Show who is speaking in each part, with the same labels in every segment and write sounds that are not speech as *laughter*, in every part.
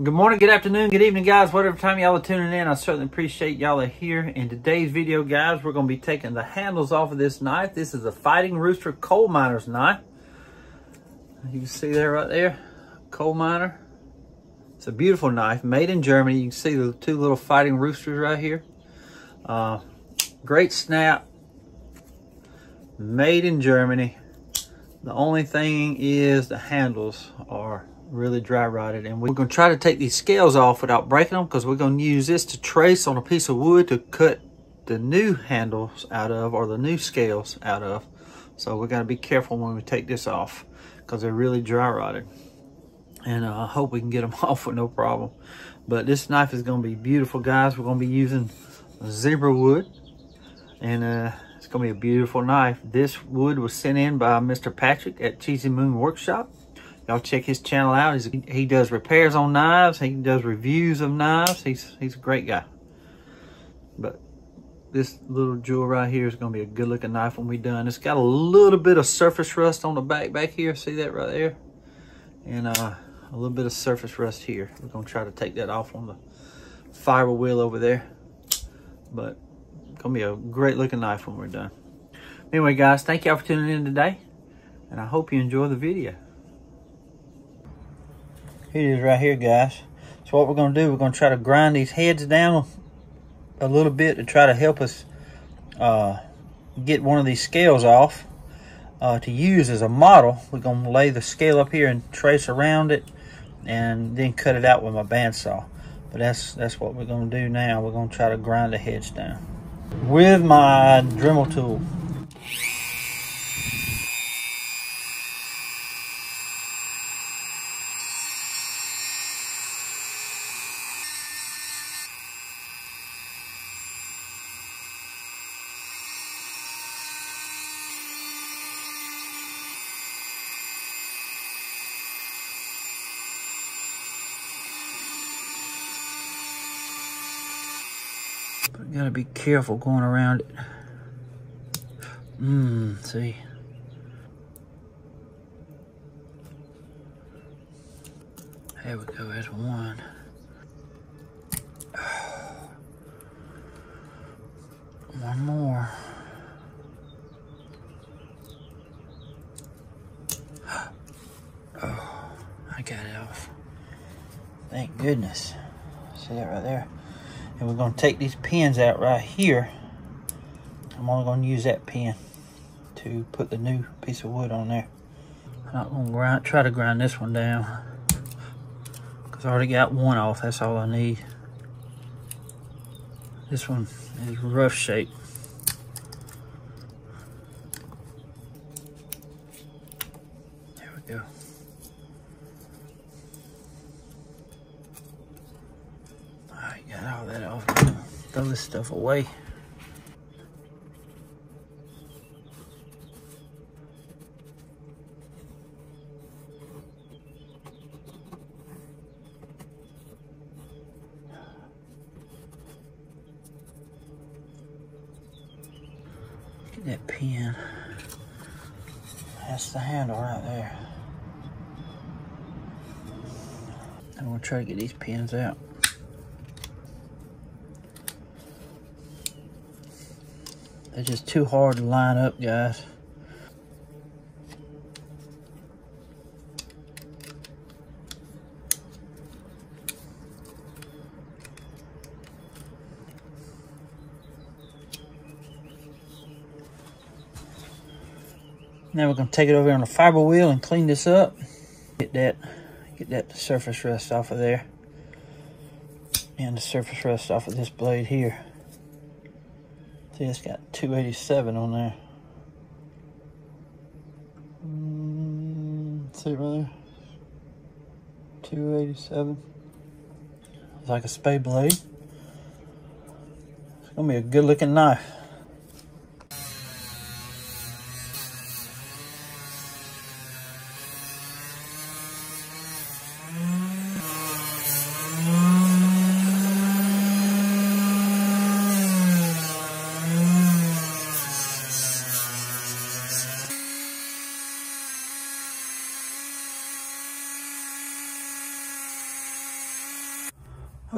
Speaker 1: Good morning, good afternoon, good evening, guys. Whatever time y'all are tuning in, I certainly appreciate y'all are here. In today's video, guys, we're going to be taking the handles off of this knife. This is a Fighting Rooster Coal Miner's knife. You can see there right there, coal miner. It's a beautiful knife, made in Germany. You can see the two little Fighting Roosters right here. Uh, great snap, made in Germany. The only thing is the handles are really dry rotted and we're going to try to take these scales off without breaking them because we're going to use this to trace on a piece of wood to cut the new handles out of or the new scales out of. So we got to be careful when we take this off because they're really dry rotted. And uh, I hope we can get them *laughs* off with no problem. But this knife is going to be beautiful guys. We're going to be using zebra wood and uh, it's to be a beautiful knife. This wood was sent in by Mr. Patrick at Cheesy Moon Workshop Y'all check his channel out. He's, he does repairs on knives. He does reviews of knives. He's, he's a great guy. But this little jewel right here is going to be a good looking knife when we're done. It's got a little bit of surface rust on the back back here. See that right there? And uh, a little bit of surface rust here. We're going to try to take that off on the fiber wheel over there. But it's going to be a great looking knife when we're done. Anyway, guys, thank y'all for tuning in today. And I hope you enjoy the video. Here it is right here, guys. So what we're going to do, we're going to try to grind these heads down a little bit to try to help us uh, get one of these scales off uh, to use as a model. We're going to lay the scale up here and trace around it and then cut it out with my bandsaw. But that's that's what we're going to do now. We're going to try to grind the heads down with my Dremel tool. But gotta be careful going around it. Mmm, see. There we go, there's one. *sighs* One more. *gasps* Oh, I got it off. Thank goodness. See that right there? And we're going to take these pins out right here. I'm only going to use that pin to put the new piece of wood on there. I'm not going to grind, try to grind this one down. Because I already got one off. That's all I need. This one is rough shape. There we go. Got all that off. This stuff away. That pin. That's the handle right there. I'm gonna try to get these pins out. They're just too hard to line up, guys. Now we're gonna take it over on the fiber wheel and clean this up. Get that, get that surface rust off of there. And the surface rust off of this blade here. See, it's got 287 on there. Mm, see right there? 287. It's like a spade blade. It's gonna be a good looking knife.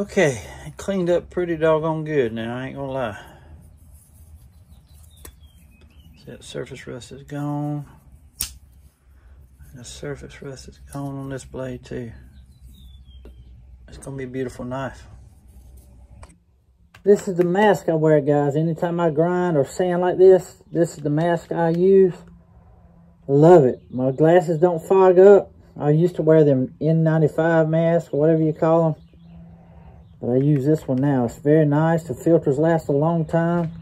Speaker 1: Okay, cleaned up pretty doggone good now, I ain't gonna lie. See that surface rust is gone. And the surface rust is gone on this blade too. It's gonna be a beautiful knife. This is the mask I wear, guys. Anytime I grind or sand like this, this is the mask I use. Love it. My glasses don't fog up. I used to wear them N95 masks, or whatever you call them. But I use this one now. It's very nice. The filters last a long time.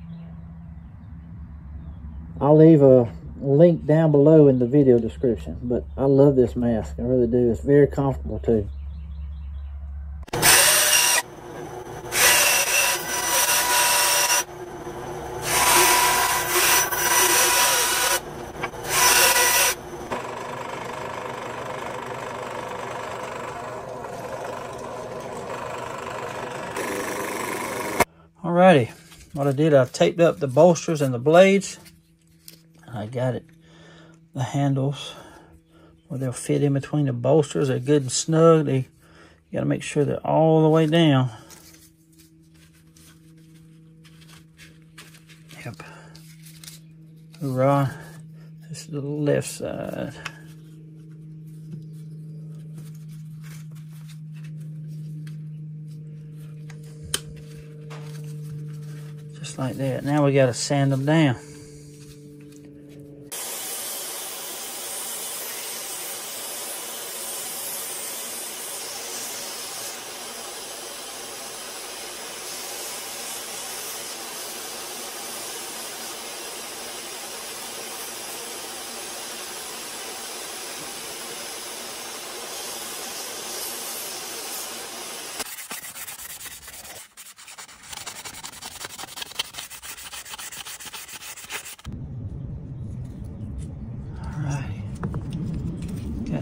Speaker 1: I'll leave a link down below in the video description. But I love this mask. I really do. It's very comfortable too. Alrighty, what I did, I taped up the bolsters and the blades. I got it, the handles where they'll fit in between the bolsters. They're good and snug. They, you got to make sure they're all the way down. Yep. Hoorah. This is the left side. Like that. Now we got to sand them down.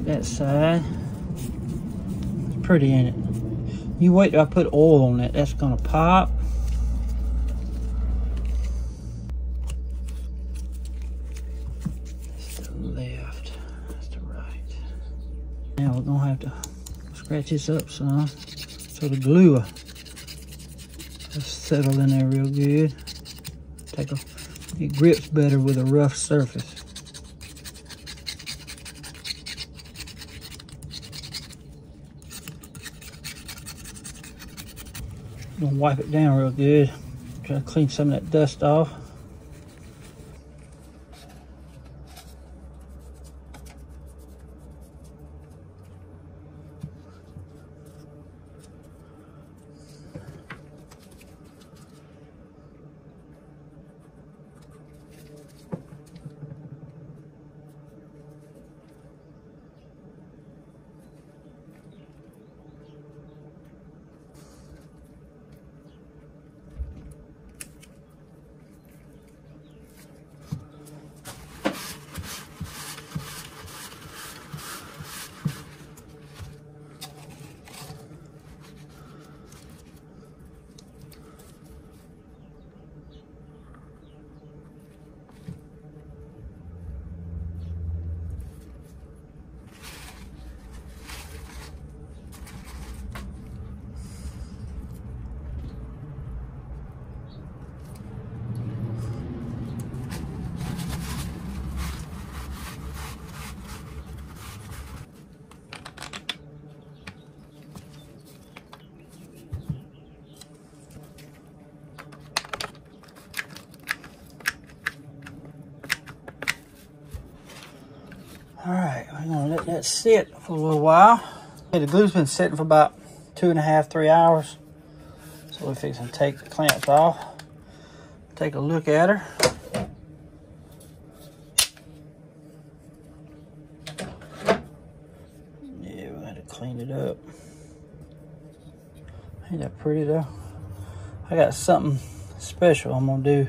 Speaker 1: that side. It's pretty in it. You wait till I put oil on it. That's gonna pop. That's the left. That's the right. Now we're gonna have to scratch this up some so the glue will settle in there real good. Take a, it grips better with a rough surface. Gonna wipe it down real good. Try to clean some of that dust off. All right, I'm gonna let that sit for a little while. The glue's been sitting for about two and a half, three hours. So we're fixing to take the clamps off. Take a look at her. Yeah, we got to clean it up. Ain't that pretty though? I got something special I'm gonna do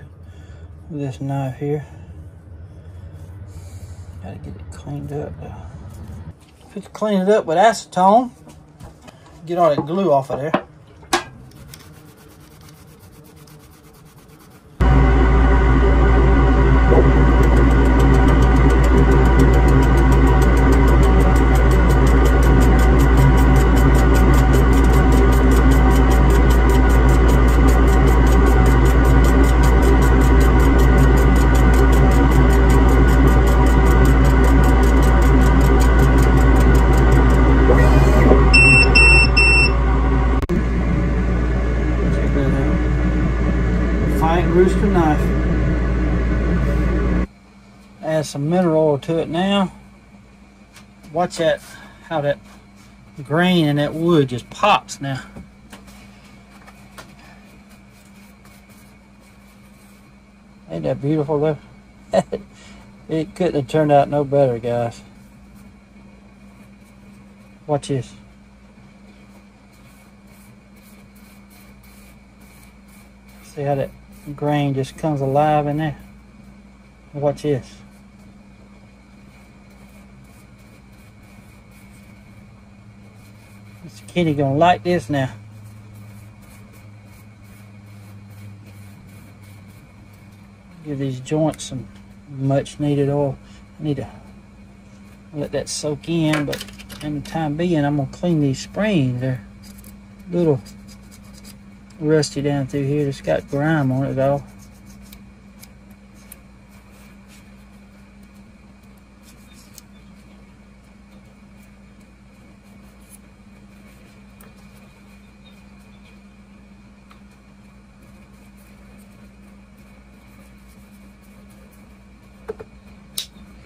Speaker 1: with this knife here. Gotta get it cleaned up. If you clean it up with acetone, get all that glue off of there. Some mineral oil to it now. Watch that, how that grain in that wood just pops now. Ain't that beautiful though? *laughs* it couldn't have turned out no better, guys. Watch this. See how that grain just comes alive in there? Watch this. Kenny gonna like this now. Give these joints some much needed oil. I need to let that soak in, but in the time being, I'm gonna clean these springs. They're a little rusty down through here. It's got grime on it all.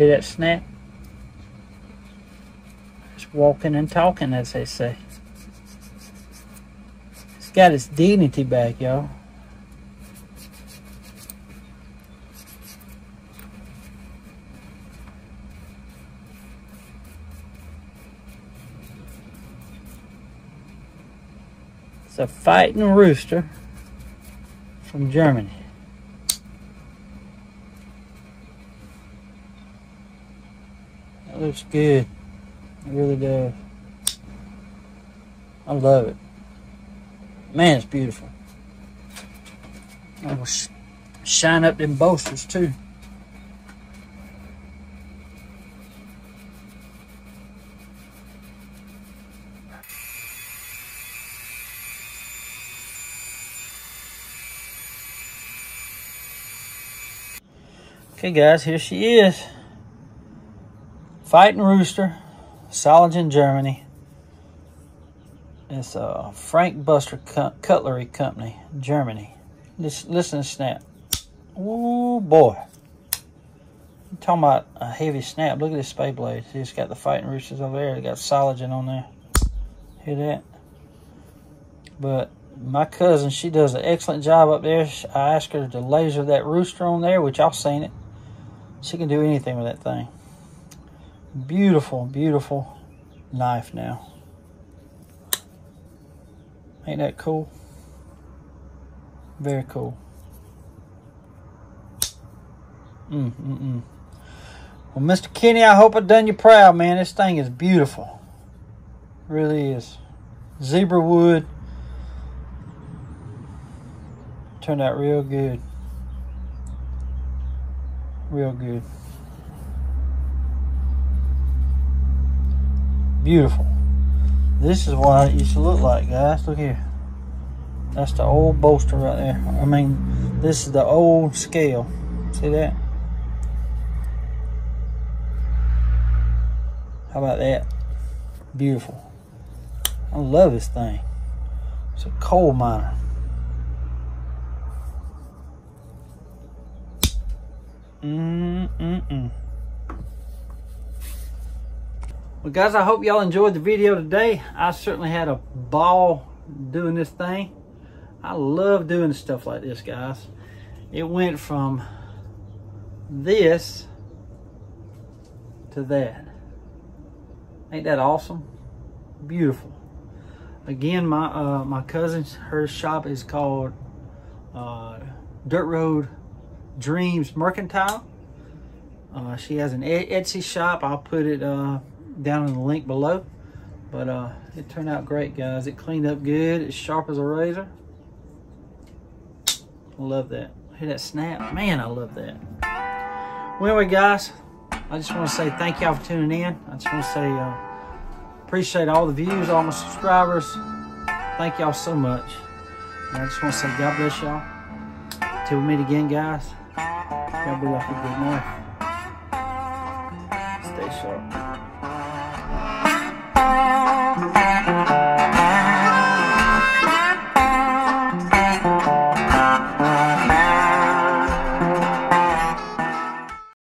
Speaker 1: Hear that snap? Just walking and talking, as they say. It's got its dignity back, y'all. It's a fighting rooster from Germany. Looks good. It really does. I love it. Man, it's beautiful. I'm gonna sh shine up them bolsters too. Okay guys, here she is. Fighting Rooster, Solingen, Germany. It's a Frank Buster Cutlery Company, Germany. Just listen to snap. Ooh, boy. I'm talking about a heavy snap. Look at this spade blade. See, it's got the Fighting Roosters over there. It got Solingen on there. Hear that? But my cousin, she does an excellent job up there. I asked her to laser that rooster on there, which I've seen it. She can do anything with that thing. Beautiful, beautiful knife now. Ain't that cool? Very cool. Mm, mm, mm. Well, Mr. Kenny, I hope I done you proud, man. This thing is beautiful. really is. Zebra wood. Turned out real good. Real good. Beautiful. This is what it used to look like, guys. Look here. That's the old bolster right there. I mean, this is the old scale. See that? How about that? Beautiful. I love this thing. It's a coal miner. Mm-mm-mm. Well, guys, I hope y'all enjoyed the video today. I certainly had a ball doing this thing. I love doing stuff like this, guys. It went from this to that. Ain't that awesome? Beautiful. Again, my uh, my cousin's, her shop is called uh, Dirt Road Dreams Mercantile. Uh, she has an Etsy shop. I'll put it uh, down in the link below. But uh, it turned out great, guys. It cleaned up good. It's sharp as a razor. Love that. Hear that snap? Man, I love that. Well, anyway, guys, I just want to say thank y'all for tuning in. I just want to say uh, appreciate all the views, all my subscribers. Thank y'all so much. And I just want to say God bless y'all. Till we meet again, guys. Y'all be like a good night. Stay sharp.